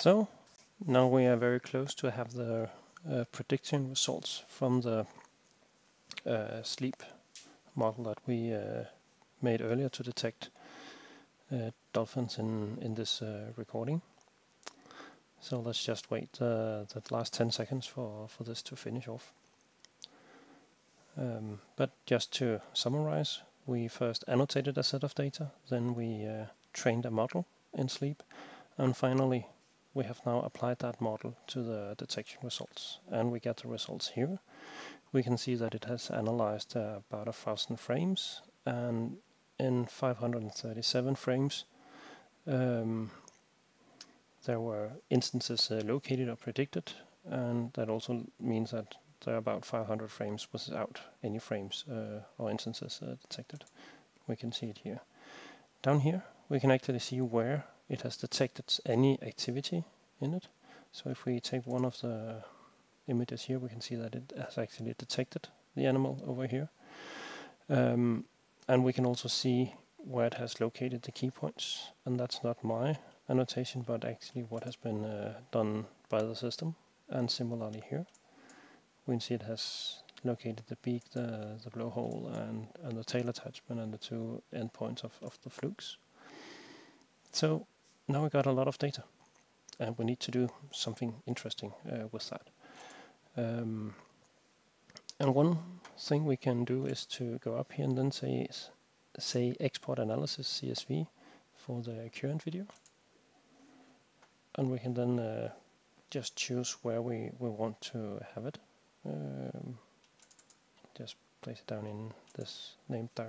So now we are very close to have the uh, prediction results from the uh, SLEAP model that we uh, made earlier to detect uh, dolphins in, in this uh, recording. So let's just wait uh, the last 10 seconds for, for this to finish off. Um, but just to summarize, we first annotated a set of data, then we trained a model in SLEAP, and finally we have now applied that model to the detection results. And we get the results here. We can see that it has analyzed uh, about a thousand frames, and in 537 frames, um, there were instances uh, located or predicted, and that also means that there are about 500 frames without any frames uh, or instances uh, detected. We can see it here. Down here, we can actually see where it has detected any activity in it. So if we take one of the images here, we can see that it has actually detected the animal over here. Um, and we can also see where it has located the key points. And that's not my annotation, but actually what has been uh, done by the system. And similarly here, we can see it has located the beak, the, the blowhole, and, and the tail attachment, and the two endpoints of, of the flukes. So now we got a lot of data, and we need to do something interesting uh, with that. Um, and one thing we can do is to go up here and then say say export analysis CSV for the current video and we can then uh, just choose where we, we want to have it. Um, just place it down in this named uh,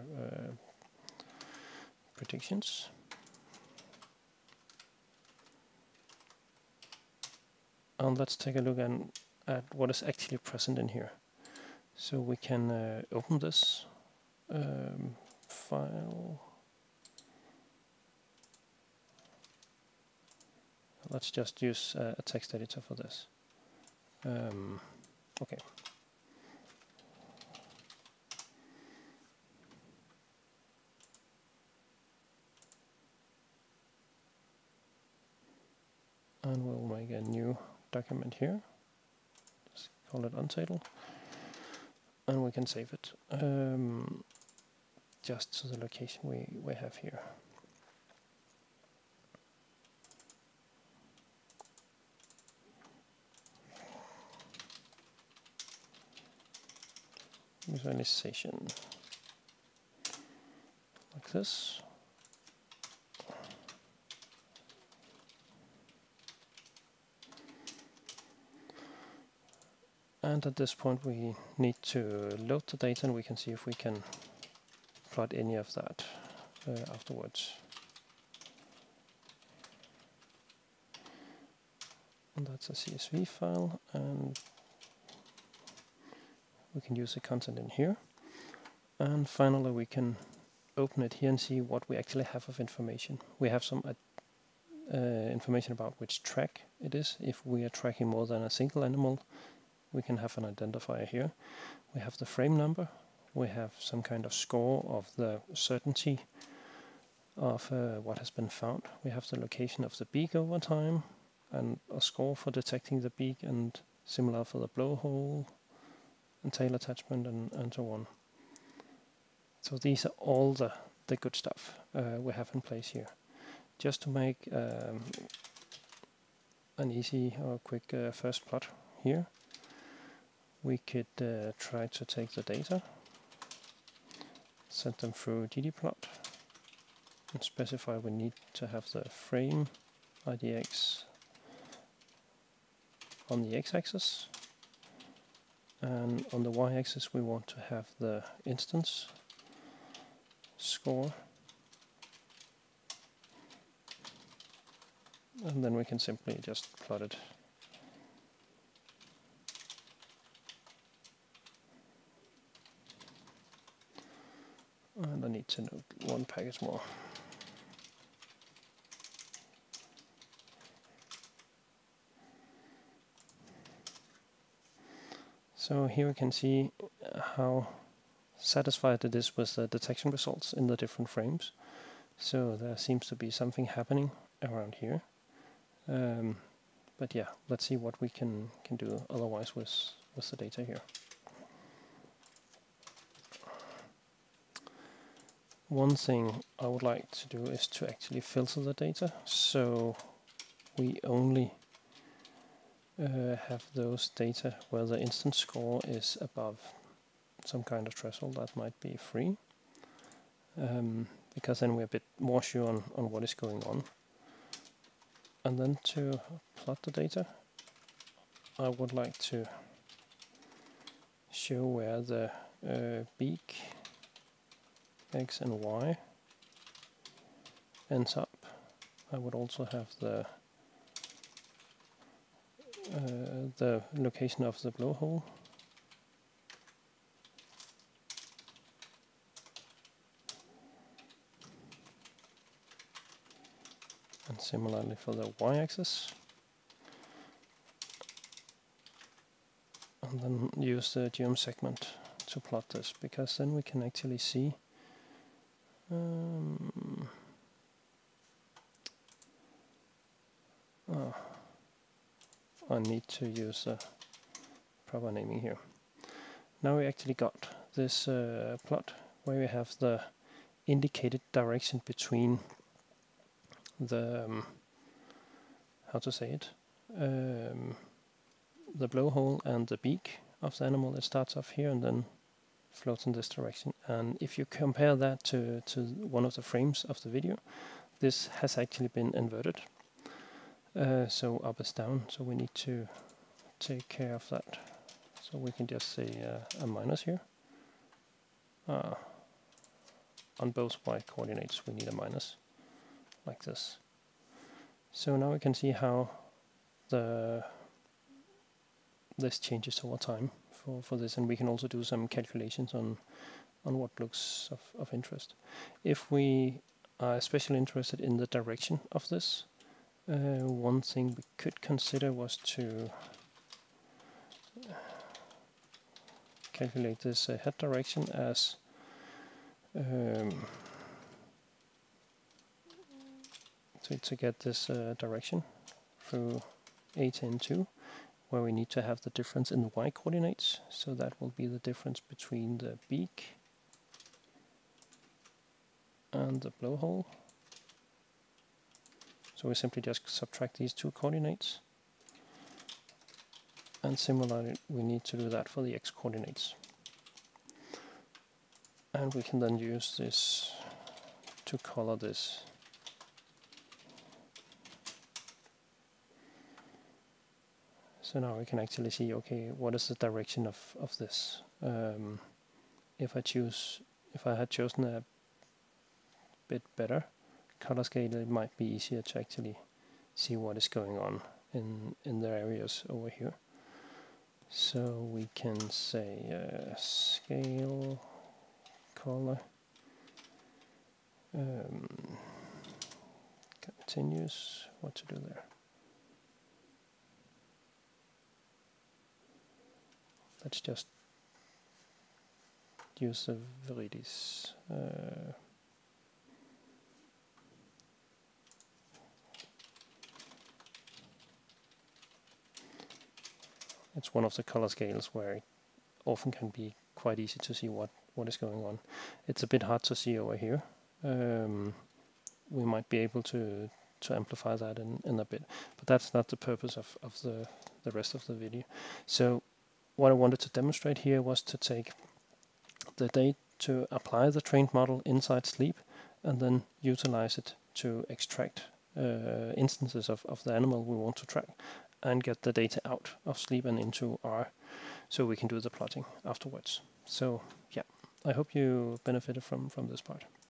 predictions. And let's take a look and at what is actually present in here. So we can uh, open this um, file let's just use uh, a text editor for this. Um, okay. And we'll make a new document here. Just call it untitled. And we can save it um, just to the location we, we have here. visualization like this. And at this point we need to load the data and we can see if we can plot any of that uh, afterwards. And that's a CSV file and we can use the content in here. And finally we can open it here and see what we actually have of information. We have some uh, uh, information about which track it is. If we are tracking more than a single animal, we can have an identifier here. We have the frame number. We have some kind of score of the certainty of uh, what has been found. We have the location of the beak over time and a score for detecting the beak and similar for the blowhole and tail attachment and, and so on. So these are all the, the good stuff uh, we have in place here. Just to make um, an easy or quick uh, first plot here, we could uh, try to take the data, send them through ggplot, and specify we need to have the frame IDX on the x-axis and on the y-axis we want to have the instance score and then we can simply just plot it and I need to note one package more So here we can see how satisfied it is with the detection results in the different frames. So there seems to be something happening around here. Um, but yeah, let's see what we can can do otherwise with with the data here. One thing I would like to do is to actually filter the data so we only uh, have those data where the instance score is above some kind of threshold that might be free um, because then we're a bit more sure on, on what is going on. And then to plot the data I would like to show where the uh, beak x and y ends up. I would also have the uh, the location of the blowhole. And similarly for the y-axis. And then use the geom segment to plot this, because then we can actually see um, oh, I need to use a proper naming here. Now we actually got this uh, plot where we have the indicated direction between the um, how to say it um, the blowhole and the beak of the animal. It starts off here and then floats in this direction. And if you compare that to, to one of the frames of the video, this has actually been inverted. Uh, so up is down, so we need to take care of that. So we can just say uh, a minus here. Uh, on both y coordinates we need a minus, like this. So now we can see how the this changes over time for, for this and we can also do some calculations on on what looks of, of interest. If we are especially interested in the direction of this, uh, one thing we could consider was to calculate this uh, head direction as um, to, to get this uh, direction through atan2 where we need to have the difference in the y coordinates. So that will be the difference between the beak and the blowhole. So we simply just subtract these two coordinates. And similarly, we need to do that for the x coordinates. And we can then use this to color this So now we can actually see, okay, what is the direction of, of this? Um, if I choose, if I had chosen a bit better color scale, it might be easier to actually see what is going on in, in the areas over here. So we can say uh, scale color um, continuous, what to do there. Let's just use the Viridis. Uh, it's one of the color scales where it often can be quite easy to see what, what is going on. It's a bit hard to see over here. Um, we might be able to to amplify that in, in a bit, but that's not the purpose of, of the, the rest of the video. So what I wanted to demonstrate here was to take the data to apply the trained model inside SLEAP and then utilize it to extract uh, instances of, of the animal we want to track and get the data out of SLEAP and into R so we can do the plotting afterwards. So yeah, I hope you benefited from, from this part.